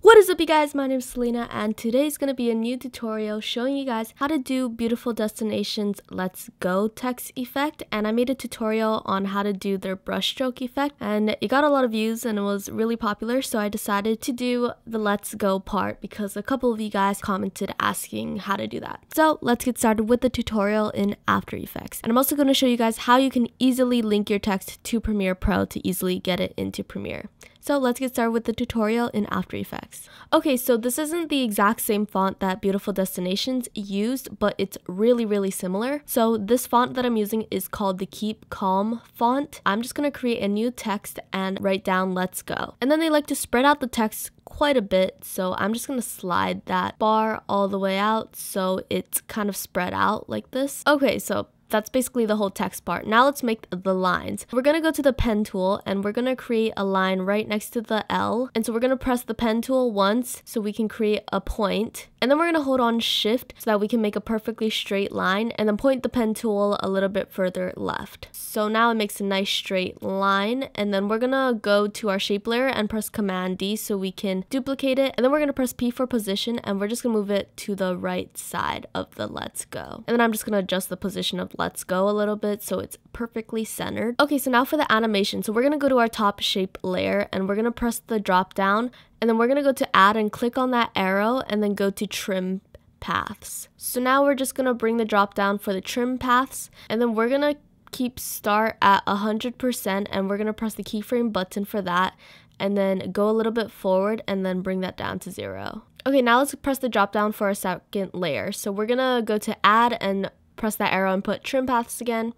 What is up you guys, my name is Celina and today is going to be a new tutorial showing you guys how to do Beautiful Destinations Let's Go text effect and I made a tutorial on how to do their brushstroke effect and it got a lot of views and it was really popular so I decided to do the Let's Go part because a couple of you guys commented asking how to do that. So let's get started with the tutorial in After Effects and I'm also going to show you guys how you can easily link your text to Premiere Pro to easily get it into Premiere. So let's get started with the tutorial in After Effects. Okay, so this isn't the exact same font that Beautiful Destinations used, but it's really, really similar. So this font that I'm using is called the Keep Calm font. I'm just gonna create a new text and write down let's go. And then they like to spread out the text quite a bit so I'm just gonna slide that bar all the way out so it's kind of spread out like this. Okay so that's basically the whole text part. Now let's make the lines. We're to go to the pen tool and we're to create a line right next to the L. And so we're to press the pen tool once so we can create a point. And then we're going to hold on shift so that we can make a perfectly straight line and then point the pen tool a little bit further left. So now it makes a nice straight line and then we're going to go to our shape layer and press command D so we can duplicate it. And then we're going to press P for position and we're just going to move it to the right side of the let's go. And then I'm just going to adjust the position of let's go a little bit so it's perfectly centered. Okay, so now for the animation. So we're to go to our top shape layer and we're to press the drop down and then we're to go to add and click on that arrow and then go to trim paths. So now we're just to bring the drop down for the trim paths and then we're to keep start at 100% and we're to press the keyframe button for that and then go a little bit forward and then bring that down to zero. Okay, now let's press the drop down for a second layer. So we're gonna go to add and press that arrow and put trim paths again.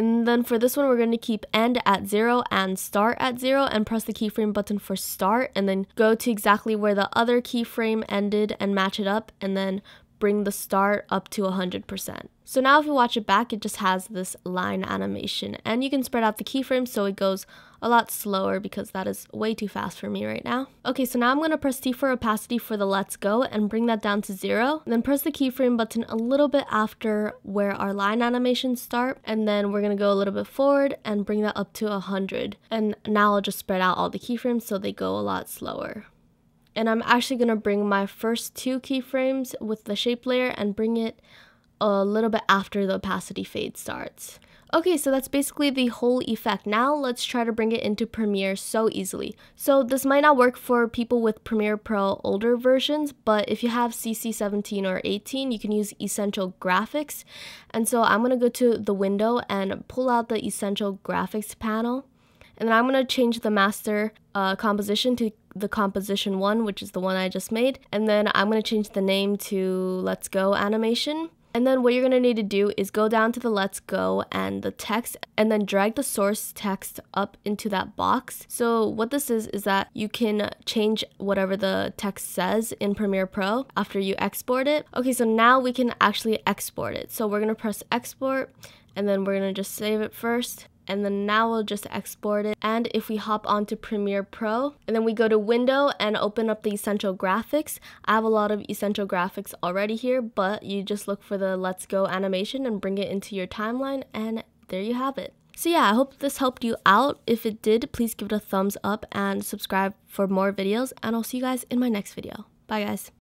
And then for this one, we're going to keep end at zero and start at zero and press the keyframe button for start and then go to exactly where the other keyframe ended and match it up. And then bring the start up to 100%. So now if you watch it back, it just has this line animation and you can spread out the keyframes so it goes a lot slower because that is way too fast for me right now. Okay, so now I'm to press T for opacity for the let's go and bring that down to zero. Then press the keyframe button a little bit after where our line animations start. And then we're to go a little bit forward and bring that up to 100. And now I'll just spread out all the keyframes so they go a lot slower and I'm actually going to bring my first two keyframes with the shape layer and bring it a little bit after the opacity fade starts. Okay, so that's basically the whole effect. Now let's try to bring it into Premiere so easily. So this might not work for people with Premiere Pro older versions, but if you have CC 17 or 18, you can use Essential Graphics. And so I'm to go to the window and pull out the Essential Graphics panel. And then I'm going to change the master uh, composition to the composition one, which is the one I just made. And then I'm going to change the name to Let's Go Animation. And then what you're going to need to do is go down to the let's go and the text and then drag the source text up into that box. So what this is is that you can change whatever the text says in Premiere Pro after you export it. Okay, so now we can actually export it. So we're going to press export and then we're going to just save it first and then now we'll just export it. And if we hop onto Premiere Pro and then we go to window and open up the essential graphics, I have a lot of essential graphics already here, but you just look for the let's go animation and bring it into your timeline and there you have it. So yeah, I hope this helped you out. If it did, please give it a thumbs up and subscribe for more videos and I'll see you guys in my next video. Bye guys.